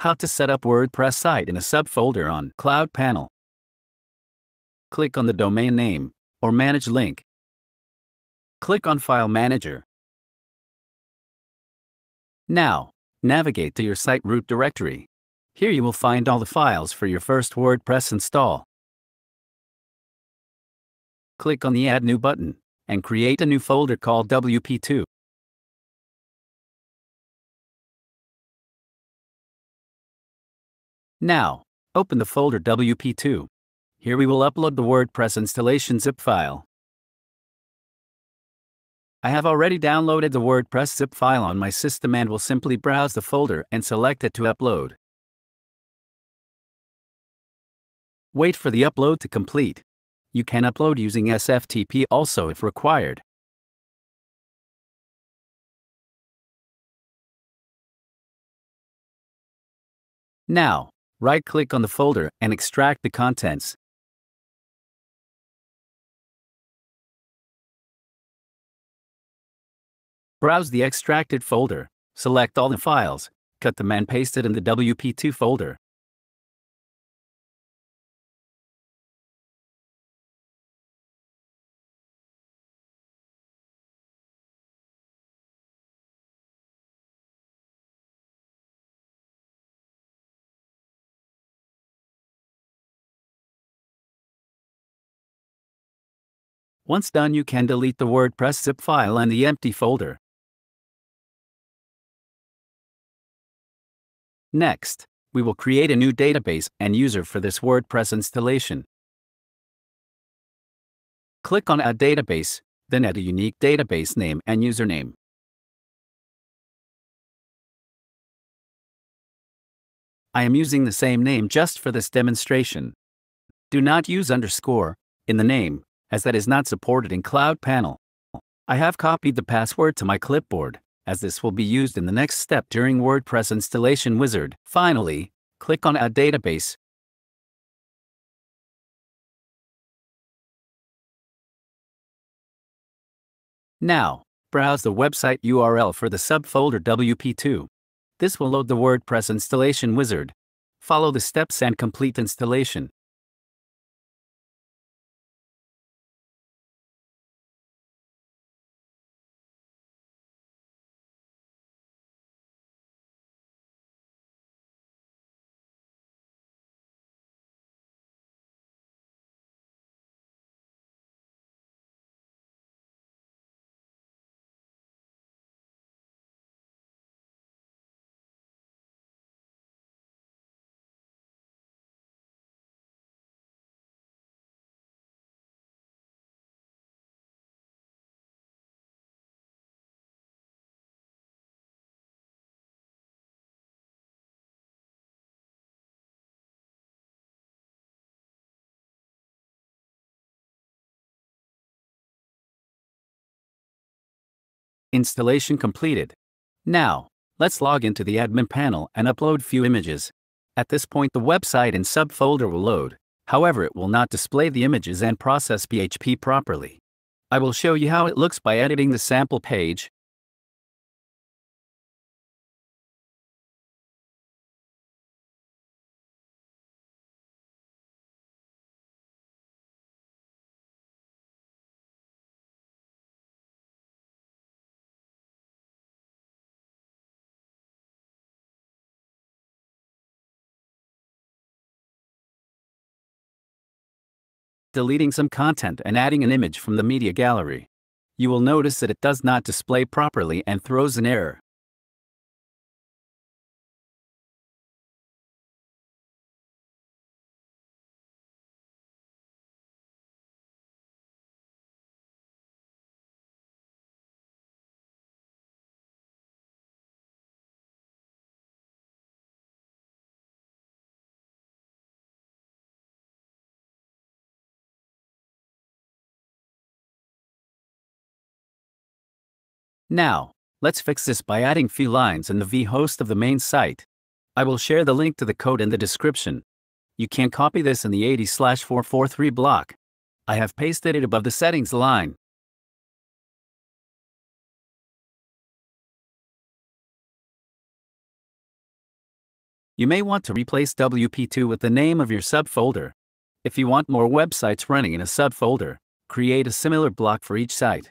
How to set up WordPress site in a subfolder on CloudPanel. Click on the domain name or manage link. Click on File Manager. Now, navigate to your site root directory. Here you will find all the files for your first WordPress install. Click on the Add New button and create a new folder called WP2. Now, open the folder WP2. Here we will upload the WordPress installation zip file. I have already downloaded the WordPress zip file on my system and will simply browse the folder and select it to upload. Wait for the upload to complete. You can upload using SFTP also if required. Now, right-click on the folder and extract the contents. Browse the extracted folder, select all the files, cut them and paste it in the WP2 folder. Once done you can delete the WordPress zip file and the empty folder. Next, we will create a new database and user for this WordPress installation. Click on Add Database, then add a unique database name and username. I am using the same name just for this demonstration. Do not use underscore in the name, as that is not supported in CloudPanel. I have copied the password to my clipboard as this will be used in the next step during WordPress installation wizard. Finally, click on Add Database. Now, browse the website URL for the subfolder WP2. This will load the WordPress installation wizard. Follow the steps and complete installation. Installation completed. Now, let's log into the admin panel and upload few images. At this point the website and subfolder will load, however it will not display the images and process PHP properly. I will show you how it looks by editing the sample page, deleting some content and adding an image from the media gallery. You will notice that it does not display properly and throws an error. Now, let's fix this by adding few lines in the vhost of the main site. I will share the link to the code in the description. You can copy this in the 80-443 block. I have pasted it above the settings line. You may want to replace WP2 with the name of your subfolder. If you want more websites running in a subfolder, create a similar block for each site.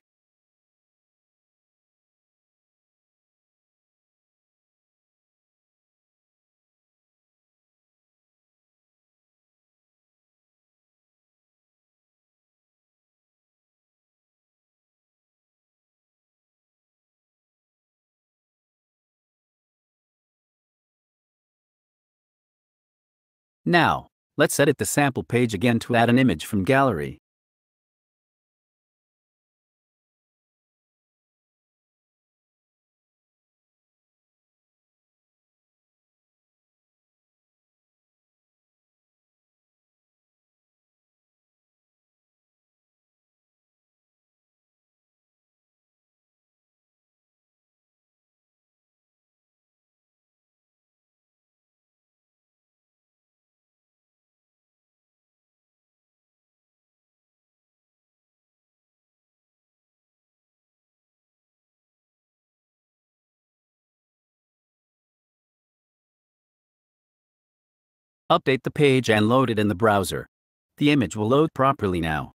Now, let's edit the sample page again to add an image from gallery. Update the page and load it in the browser. The image will load properly now.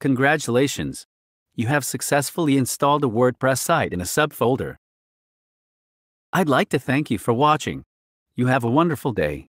Congratulations! You have successfully installed a WordPress site in a subfolder. I'd like to thank you for watching. You have a wonderful day.